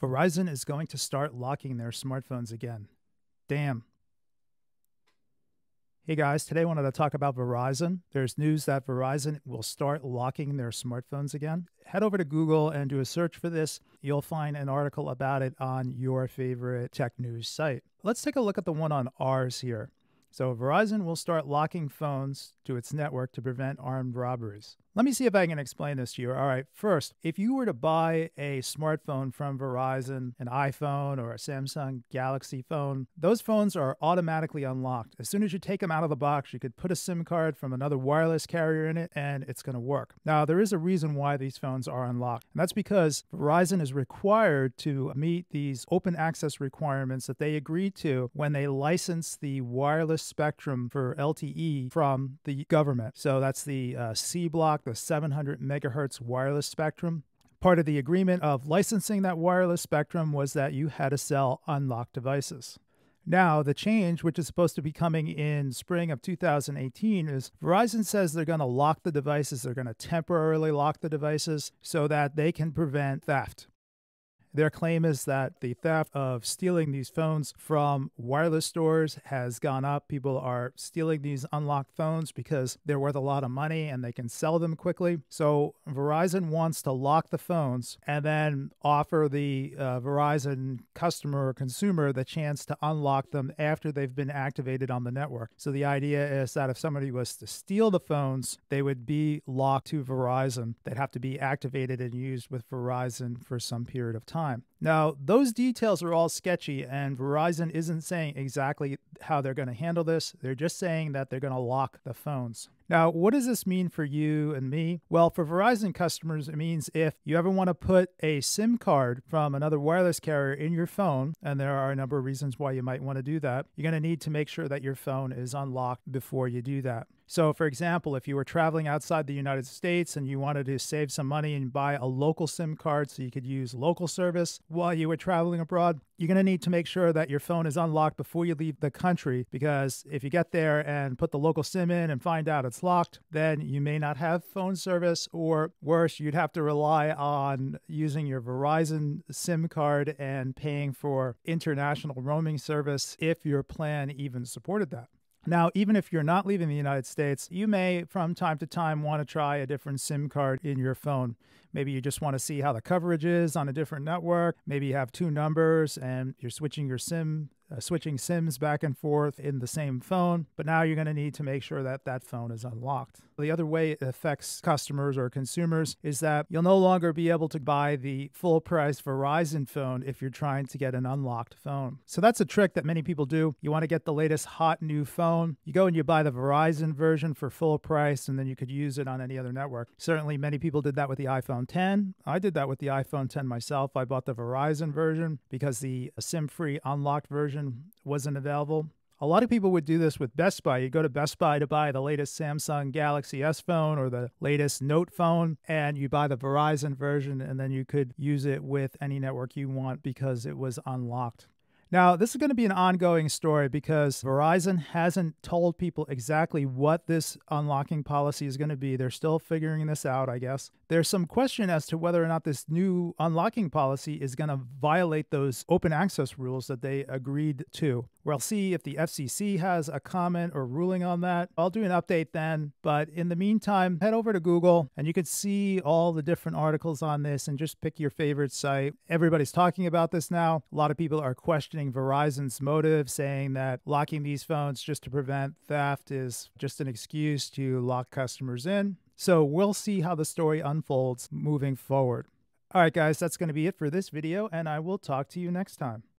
Verizon is going to start locking their smartphones again. Damn. Hey guys, today I wanted to talk about Verizon. There's news that Verizon will start locking their smartphones again. Head over to Google and do a search for this. You'll find an article about it on your favorite tech news site. Let's take a look at the one on Ars here. So, Verizon will start locking phones to its network to prevent armed robberies. Let me see if I can explain this to you. All right, first, if you were to buy a smartphone from Verizon, an iPhone or a Samsung Galaxy phone, those phones are automatically unlocked. As soon as you take them out of the box, you could put a SIM card from another wireless carrier in it and it's going to work. Now, there is a reason why these phones are unlocked, and that's because Verizon is required to meet these open access requirements that they agreed to when they license the wireless spectrum for LTE from the government. So that's the uh, C block the 700 megahertz wireless spectrum. Part of the agreement of licensing that wireless spectrum was that you had to sell unlocked devices. Now, the change, which is supposed to be coming in spring of 2018, is Verizon says they're going to lock the devices. They're going to temporarily lock the devices so that they can prevent theft. Their claim is that the theft of stealing these phones from wireless stores has gone up. People are stealing these unlocked phones because they're worth a lot of money and they can sell them quickly. So Verizon wants to lock the phones and then offer the uh, Verizon customer or consumer the chance to unlock them after they've been activated on the network. So the idea is that if somebody was to steal the phones, they would be locked to Verizon. They'd have to be activated and used with Verizon for some period of time time. Now, those details are all sketchy, and Verizon isn't saying exactly how they're going to handle this. They're just saying that they're going to lock the phones. Now, what does this mean for you and me? Well, for Verizon customers, it means if you ever want to put a SIM card from another wireless carrier in your phone, and there are a number of reasons why you might want to do that, you're going to need to make sure that your phone is unlocked before you do that. So, for example, if you were traveling outside the United States and you wanted to save some money and buy a local SIM card so you could use local service while you were traveling abroad, you're going to need to make sure that your phone is unlocked before you leave the country because if you get there and put the local SIM in and find out it's locked, then you may not have phone service, or worse, you'd have to rely on using your Verizon SIM card and paying for international roaming service if your plan even supported that. Now, even if you're not leaving the United States, you may from time to time want to try a different SIM card in your phone. Maybe you just want to see how the coverage is on a different network. Maybe you have two numbers and you're switching your SIM uh, switching SIMs back and forth in the same phone, but now you're going to need to make sure that that phone is unlocked. The other way it affects customers or consumers is that you'll no longer be able to buy the full price Verizon phone if you're trying to get an unlocked phone. So that's a trick that many people do. You want to get the latest hot new phone, you go and you buy the Verizon version for full price, and then you could use it on any other network. Certainly, many people did that with the iPhone 10. I did that with the iPhone 10 myself. I bought the Verizon version because the SIM free unlocked version wasn't available. A lot of people would do this with Best Buy. You go to Best Buy to buy the latest Samsung Galaxy S phone or the latest Note phone, and you buy the Verizon version, and then you could use it with any network you want because it was unlocked. Now, this is going to be an ongoing story because Verizon hasn't told people exactly what this unlocking policy is going to be. They're still figuring this out, I guess. There's some question as to whether or not this new unlocking policy is going to violate those open access rules that they agreed to. We'll see if the FCC has a comment or ruling on that. I'll do an update then. But in the meantime, head over to Google and you can see all the different articles on this and just pick your favorite site. Everybody's talking about this now. A lot of people are questioning Verizon's motive, saying that locking these phones just to prevent theft is just an excuse to lock customers in. So we'll see how the story unfolds moving forward. All right, guys, that's going to be it for this video, and I will talk to you next time.